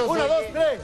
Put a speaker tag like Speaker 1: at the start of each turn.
Speaker 1: Uno, dos, tres.